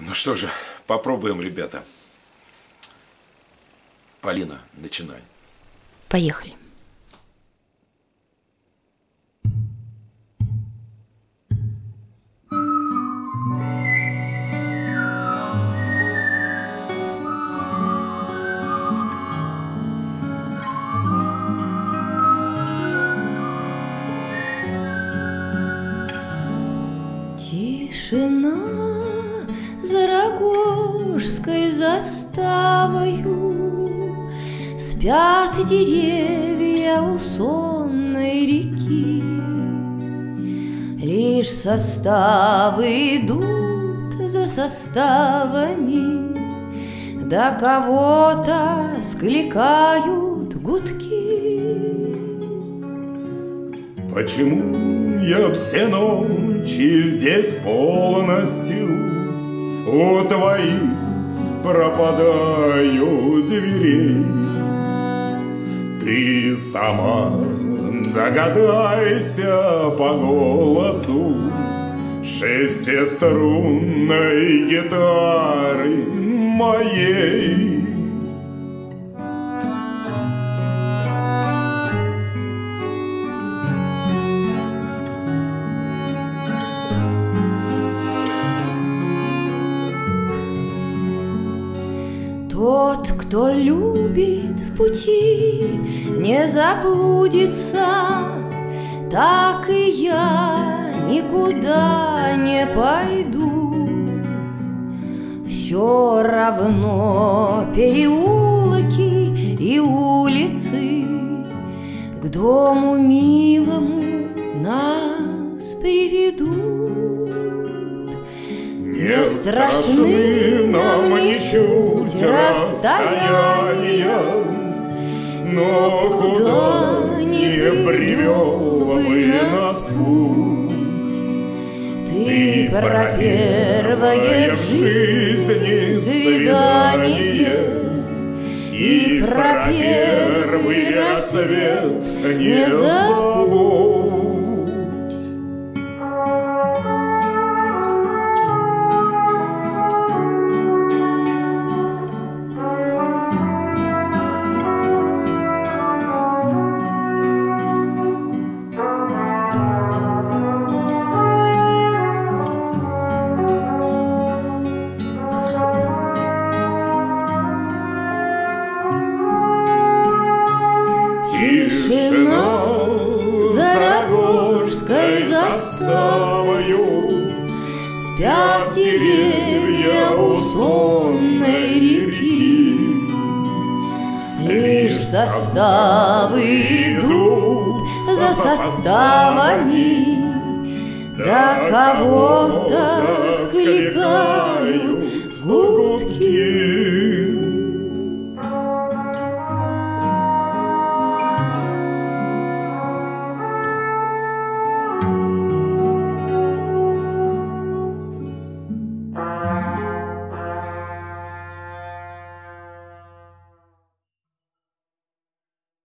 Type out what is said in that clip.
Ну что же, попробуем, ребята. Полина, начинай. Поехали. Тишина за Рогожской заставою Спят деревья у сонной реки. Лишь составы идут за составами Да кого-то скликают гудки. Почему я все ночи здесь полностью У твоих пропадаю дверей Ты сама догадайся по голосу Шестиструнной гитары моей Тот, кто любит в пути, не заблудится, Так и я никуда не пойду. Все равно переулки и улицы К дому милому нас приведут. Не страшны нам ничуть расстояния, Но куда не привел бы нас путь. Ты про первое в жизни свидание И про первый рассвет не забудь. Заставою Спят деревья у сонной реки. Лишь составы идут за составами. Да кого-то скликают губы